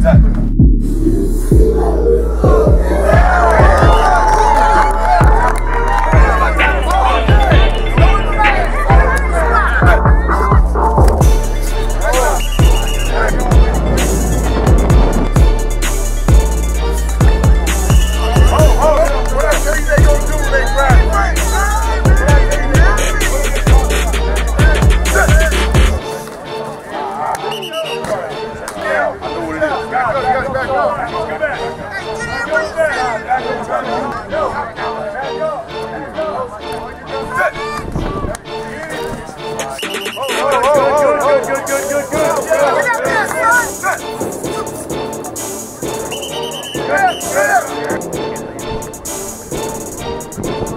Exactly. Nice.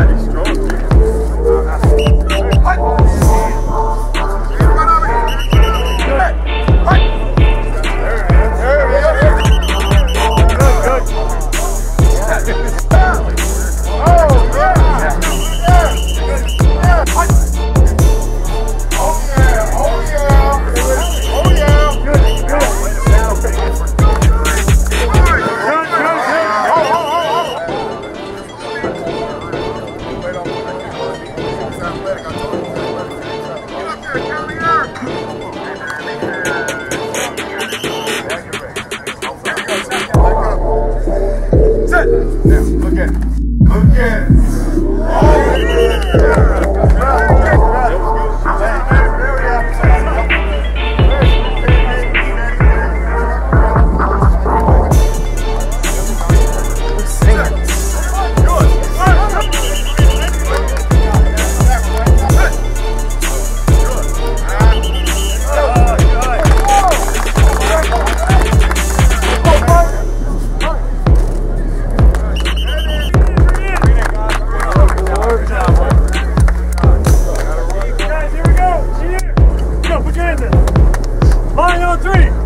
body strong. at it. Now, look at it. Look at it. Oh, yeah. three.